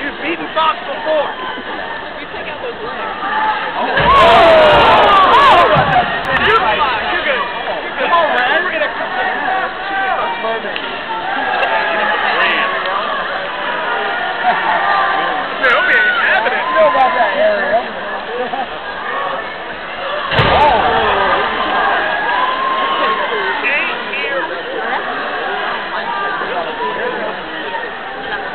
You've beaten Fox before.